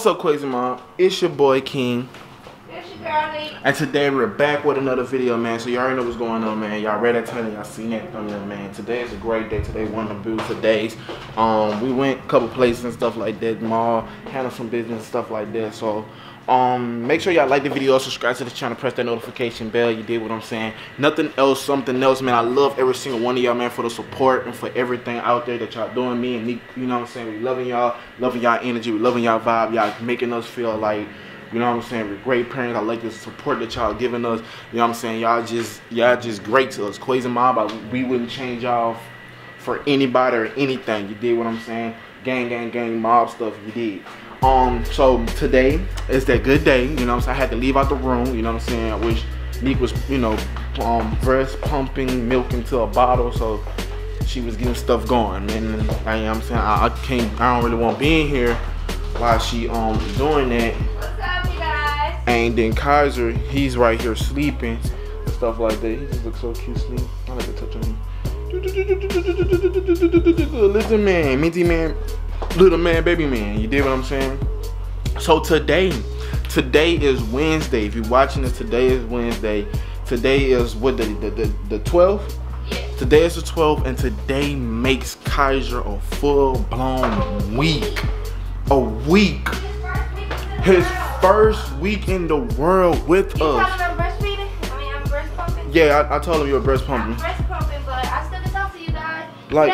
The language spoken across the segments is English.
What's up, Qwazy Mob? It's your boy King. It's your girlie. And today we're back with another video, man. So y'all already know what's going on, man. Y'all read that title, y'all seen that thumbnail, man. Today is a great day. Today one of the beautiful days. Um, we went a couple places and stuff like that, mall, handled some business and stuff like that. So um, make sure y'all like the video, subscribe to the channel, press that notification bell. You did what I'm saying. Nothing else, something else, man. I love every single one of y'all, man, for the support and for everything out there that y'all doing. Me and me, you know what I'm saying. We loving y'all, loving y'all energy, we loving y'all vibe. Y'all making us feel like you know what I'm saying? We're great parents. I like the support that y'all giving us. You know what I'm saying? Y'all just y'all just great to us. Qwazy Mob, we wouldn't change y'all for anybody or anything. You did what I'm saying? Gang, gang, gang, mob stuff. You did. Um, so today is that good day. You know? I had to leave out the room. You know what I'm saying? I wish Nique was, you know, um, breast pumping milk into a bottle. So she was getting stuff going. And I, you know I'm saying? I, I can't. I don't really want to be in here while she um doing that. And then Kaiser, he's right here sleeping and stuff like that. He just looks so cute sleep. I like to touch on him. Listen, man, minty man, little man, baby man. You did what I'm saying? So today, today is Wednesday. If you're watching this, today is Wednesday. Today is what the the the, the 12th. Today is the 12th, and today makes Kaiser a full blown week. A week. His first week in the world with you us. I'm breastfeeding? I mean, I'm breast pumping? Yeah, I, I told him you were breast I'm pumping. breast pumping, but I still can talk to you guys. Like-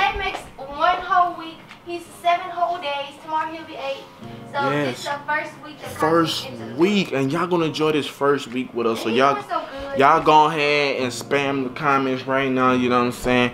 So Yes. it's the first week. First comes into the week, and y'all gonna enjoy this first week with us. So y'all, so y'all go ahead and spam the comments right now. You know what I'm saying?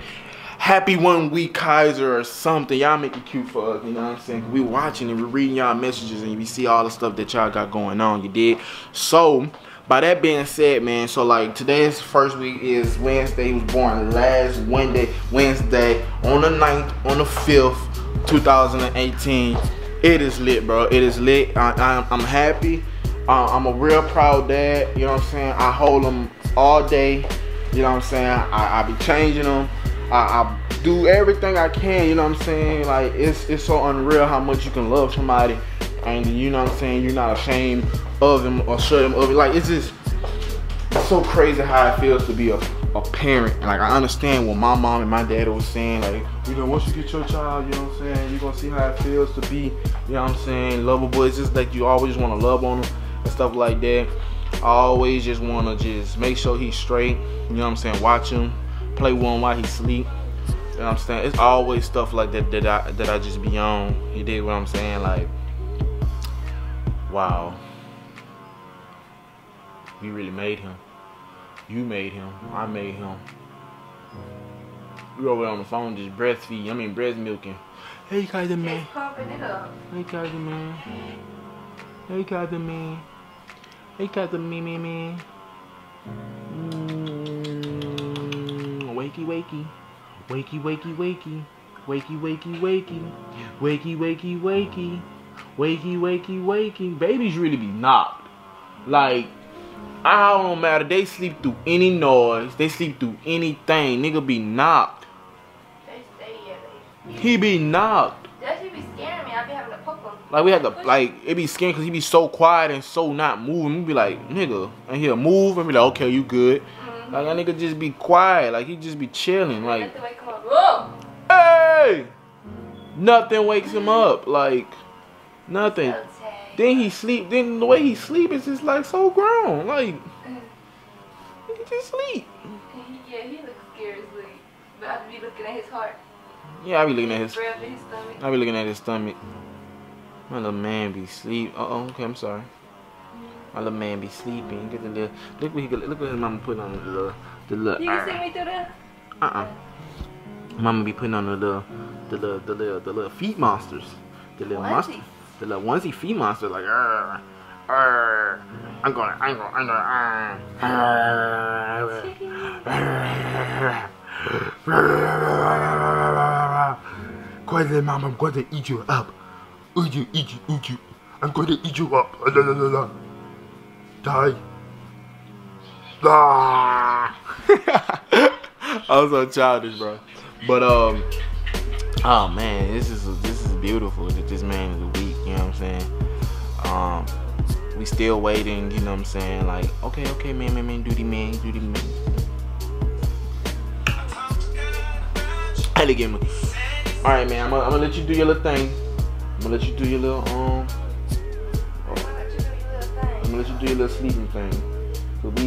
Happy one week Kaiser or something. Y'all make it cute for us. You know what I'm saying? We watching and we reading y'all messages and we see all the stuff that y'all got going on. You did. So. By that being said, man, so like today's first week is Wednesday. He was born last Wednesday, Wednesday on the 9th, on the 5th, 2018. It is lit, bro. It is lit. I, I'm happy. Uh, I'm a real proud dad. You know what I'm saying? I hold them all day. You know what I'm saying? I, I be changing them. I, I do everything I can. You know what I'm saying? Like it's it's so unreal how much you can love somebody, and you know what I'm saying. You're not ashamed of them or show them of it. Like it's just it's so crazy how it feels to be a, a parent. Like I understand what my mom and my dad was saying. Like, you know, once you get your child, you know what I'm saying, you're gonna see how it feels to be, you know what I'm saying, lovable. It's just like you always wanna love on them and stuff like that. I always just wanna just make sure he's straight, you know what I'm saying, watch him, play with him while he sleep. You know what I'm saying? It's always stuff like that that I that I just be on. You dig what I'm saying? Like, wow. We really made him. You made him. I made him. We over on the phone just breastfeeding. I mean breast milking. Hey Kaiser man. Hey Kaiser man. Hey Kaiser man. Hey Kaiser me me me. Mm, wakey wakey. Wakey wakey wakey. Wakey wakey wakey. Wakey wakey wakey. Wakey wakey wakey. Babies really be knocked. Like I don't matter. They sleep through any noise. They sleep through anything. Nigga be knocked. He be knocked. That should be scaring me. I be having to poke him. Like we had to like it be scared because he be so quiet and so not moving. We be like, nigga, and he'll move and be like, okay, you good. Mm-hmm. Like that nigga just be quiet. Like he just be chilling. Like, Let the way come up. Whoa! hey, nothing wakes him up. Like nothing. Then he sleep. Then the way he sleep is just like so grown. Like he just sleep. Yeah, he looks asleep. But I be looking at his heart. Yeah, I be looking at his. His stomach. I be looking at his stomach. My little man be sleep. Uh oh. Okay, I'm sorry. My little man be sleeping. Get the little. Look what he. Look what his mama put on the little. The little. You can see me through there? Uh uh. Mama be putting on the little. The little. The little. The little feet monsters. The little monster. Onesies. The little onesie feet monster. Like. Arr, arr, I'm gonna. I'm gonna. I'm gonna. Arr. Quietly, mom. I'm going to eat you up. Eat you. Eat you. Eat you. I'm going to eat you up. La, la, la, la. Die. Ah. I was so childish, bro. But um, oh man, this is this is beautiful that this man is weak. You know what I'm saying? Um, we still waiting. You know what I'm saying? Like, okay, okay, man, man, man, duty, man, duty, man. Had to get me. All right, man. I'm gonna, let you do your little thing. I'm gonna let you do your little um. I'm gonna let you do your little sleeping thing. So we,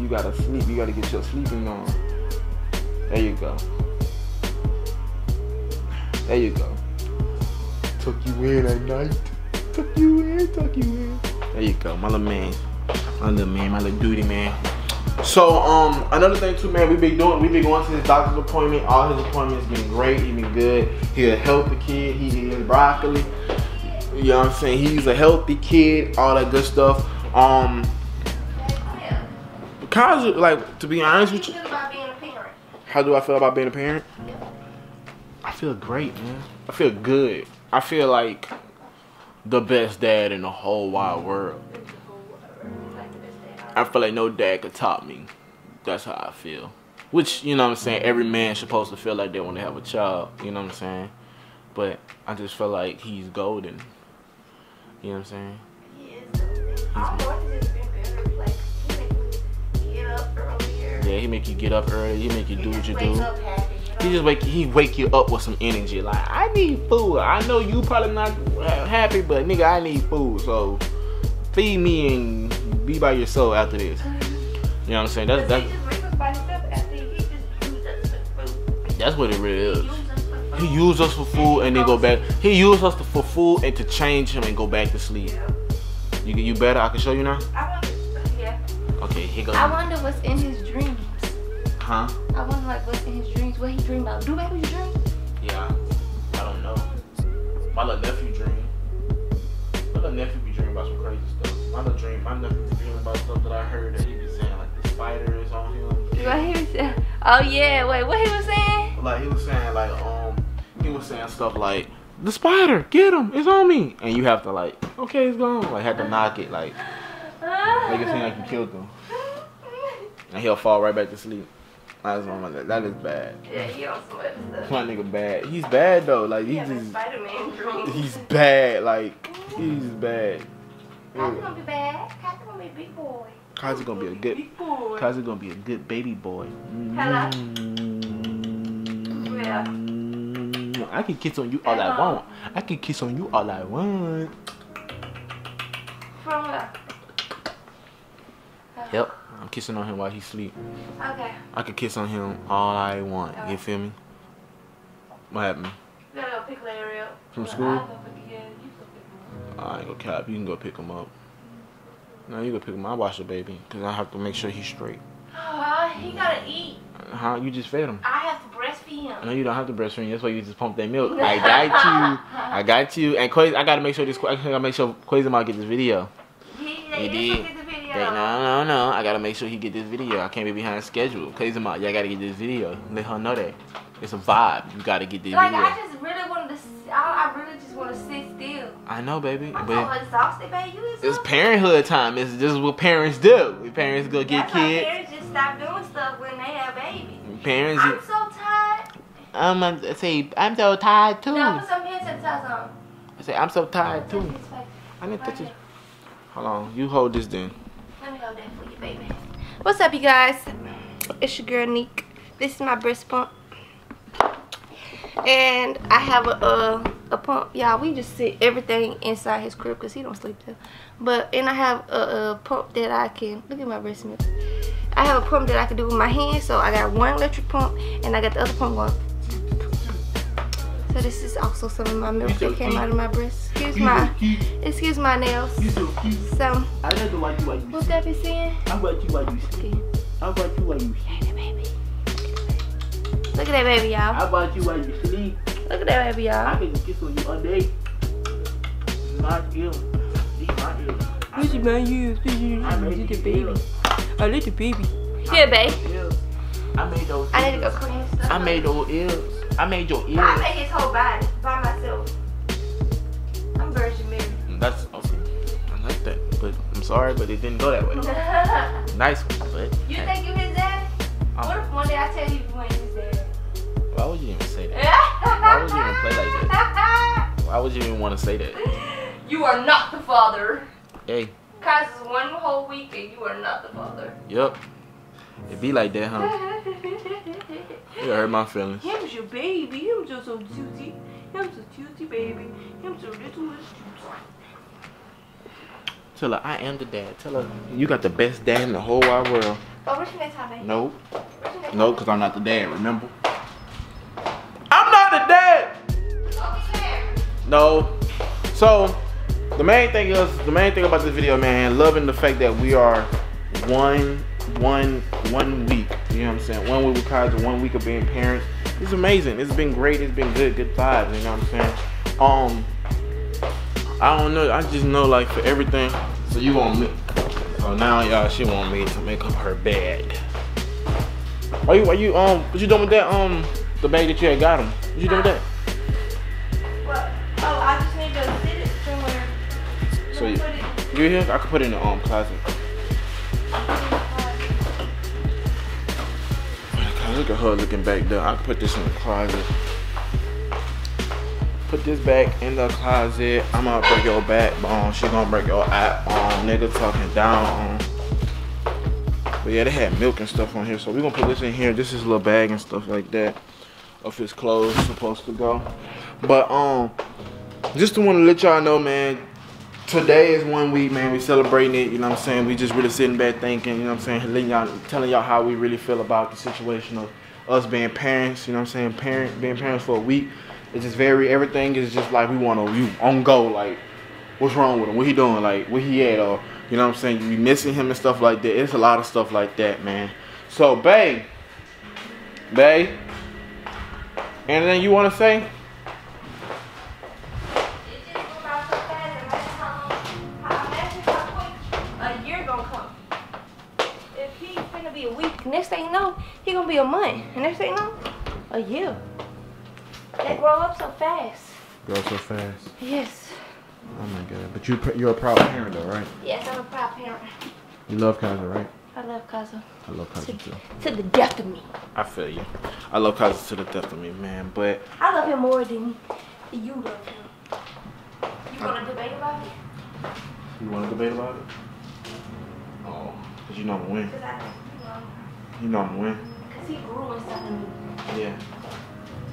you gotta sleep. You gotta get your sleeping on. There you go. There you go. Tuck you in at night. Tuck you in, tuck you in. There you go, my little man. My little man, my little duty man. So um another thing too man, we been doing we been going to his doctor's appointment. All his appointments been great, he been good. He a healthy kid, he eating broccoli. You know what I'm saying? He's a healthy kid, all that good stuff. Um Cause like to be honest How with do you, you feel about being a parent? how do I feel about being a parent? I feel great, man. I feel good. I feel like the best dad in the whole wide world. Like the best day. I feel like no dad could top me. That's how I feel. Which, you know what I'm saying, every man's supposed to feel like they want to have a child, you know what I'm saying? But I just feel like he's golden. You know what I'm saying? He is. Our boys has been better. Like, he make me get up earlier. Yeah, he make you get up early, he make you do what you do. He just wake he wake you up with some energy. Like I need food. I know you probably not happy, but nigga, I need food. So feed me and be by yourself after this. You know what I'm saying? That's that's just wakes up by himself after he just used us for food. that's what it really is. used us for food. He used us for food and then go back. He used us for food and to change him and go back to sleep. You you better? I can show you now. I wonder. Okay, here goes. I wonder what's in his dreams. Huh? I wonder like what's in his dreams. What he dream about? Do baby you dream? Yeah. I don't know. My little nephew dream. My little nephew be dreaming about some crazy stuff. My little dream. My nephew be dreaming about stuff that I heard that he be saying like the spider is on him. What he was saying? Oh yeah. Wait, what he was saying? Like he was saying like um he was saying stuff like the spider, get him, it's on me, and you have to like okay, it's gone. Like had to knock it like make it seem like you killed him, and he'll fall right back to sleep. That's one of that. That is bad. Yeah, he some other. My nigga bad. He's bad though. Like he's he having just Spider-Man he's bad. Like he's bad. Kazi gonna be bad. Kazi gonna be a big boy. Kazi gonna be a good. Kazi gonna be a good baby boy. Hello? Mm. Yeah. I can kiss on you all I want. I can kiss on you all I want. I'm kissing on him while he sleep. Okay. I can kiss on him all I want. You feel me? What happened? You gotta go pick Larry up. From Well, school? I'll go pick- yeah, you go pick him up. I ain't gonna cap. You can go pick him up. No, you go pick him up. I watch the baby. Because I have to make sure he's straight. Ah, he gotta eat. Huh? You just fed him. I have to breastfeed him. No, you don't have to breastfeed. Him. That's why you just pump that milk. I got you. I got you. And Quaz, I gotta make sure this. I gotta make sure Qwazy Mob get this video. He, He did. Get video. They- no, no, no. I gotta make sure he get this video. I can't be behind schedule. Qwazy Mob, y'all gotta get this video. Let her know that. It's a vibe. You gotta get this Like video. I just really wanted to. I, I really just want to sit still. I know, baby. I'm But exhausted, baby. You exhausted? it's parenthood time. It's just what parents do. Parents go get That's why kids. Parents just stop doing stuff when they have babies. Parents. I'm so tired. I'm gonna say I'm so tired too. No, put some on. I say I'm so tired too. I need to touch it. Hold on. You hold this then. Let me hold that for you, baby. What's up, you guys? It's your girl Nique. This is my breast pump, and I have a a, a pump. Y'all, we just sit everything inside his crib because he don't sleep there. But and I have a, a pump that I can look at my breast milk. I have a pump that I can do with my hands. So I got one electric pump, and I got the other pump going. So this is also some of my milk that came out of my breast. Excuse my, excuse my nails. so cute. So I like to watch you while you what's that be saying? I watch you while you sleep. Okay. I watch you while you Look at that baby. Look at that baby, y'all. I watch you while you sleep. Look at that baby, y'all. can kiss on you all day. Not you. These my ears. What's my ears? I made these ears. A little baby. Here, babe. I made those. I need to go clean stuff. I made those ears. I made your ear. I made his whole body by myself. I'm Virgin Mary. That's okay. I like that, but I'm sorry, but it didn't go that way. Nice one, but you think you his daddy? Um, What if one day I tell you you ain't his daddy? why would you even say that? Why would you even play like that? Why would you even want to say that? You are not the father. Hey, Cause it's one whole week and you are not the father. yep. It be like that, huh? You hurt my feelings. Him's your baby. Him's just so cutie. Him's a cutie baby. Him's a little little cutie. Tell her I am the dad. Tell her you got the best dad in the whole wide world. Oh, what's your next hobby? Nope. What's your next No, because I'm not the dad, remember? I'm not the dad! hobby? Fair. No. So, the main thing is, the main thing about this video, man, loving the fact that we are one, one, one week. You know what I'm saying? One week with college, one week of being parents. It's amazing. It's been great. It's been good, good vibes. You know what I'm saying? Um, I don't know. I just know, like, for everything. So you want me? So now, y'all, she want me to make up her bed. Why you? Why you? Um, what you doing with that? Um, the bag that you had got him. What you doing with that? What? Oh, I just need to sit it somewhere. So you, Put it- you here? I could put it in the um closet. Look at her looking back there. I put this in the closet. Put this back in the closet. I'm gonna break your backbone. She gonna break your app on. Nigga talking down. But yeah, they had milk and stuff on here. So we gonna put this in here. This is a little bag and stuff like that. Of his clothes supposed to go. But um, just to want to let y'all know, man, today is one week, man. We celebrating it. You know what I'm saying? We just really sitting back thinking. You know what I'm saying? Letting y'all, telling y'all how we really feel about the situation of us being parents. You know what I'm saying? Parent being parents for a week. It's just very everything is just like we want to you on go. Like, what's wrong with him? What he doing? Like, where he at? Or you know what I'm saying? You missing him and stuff like that. It's a lot of stuff like that, man. So, Bay, Bay, anything you want to say? Next thing you know, he gonna be a month, and next thing you know, a year. They grow up so fast. Grow so fast. Yes. Oh my god. But you you're a proud parent though, right? Yes, I'm a proud parent. You love Kaiser, right? I love Kaza. I love Kaiser To, too. to the death of me. I feel you. I love Kaiser to the death of me, man. But I love him more than you love him. You wanna debate about it? you want to debate about it? Oh, cause you know I'm gonna win. You know, I'm gonna win. cause he grew inside of me. Yeah.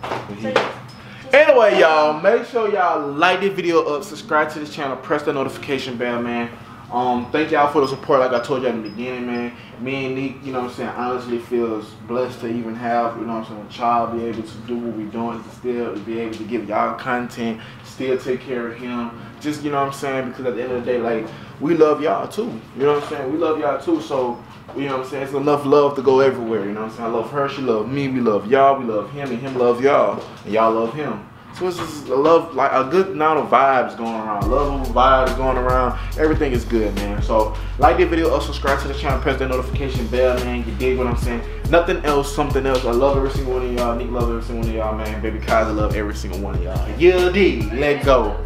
But he- just- just- Anyway, y'all, make sure y'all like this video up, subscribe to this channel, press the notification bell, man. Um, thank y'all for the support. Like I told y'all in the beginning, man. Me and Nique, you know what I'm saying, honestly feels blessed to even have, you know what I'm saying, a child be able to do what we're doing, to still be able to give y'all content, still take care of him. Just, you know what I'm saying, because at the end of the day, like, we love y'all too. You know what I'm saying? We love y'all too. So, you know what I'm saying? It's enough love to go everywhere. You know what I'm saying? I love her, she love me, we love y'all, we love him, and him love y'all, and y'all love him. So it's just a love, like a good amount of vibes going around. Love vibes going around. Everything is good, man. So like the video, uh, subscribe to the channel, press that notification bell, man. You dig what I'm saying? Nothing else, something else. I love every single one of y'all. Nique love every single one of y'all, man. Baby Kaiser love every single one of y'all. Yeah, D. Let go.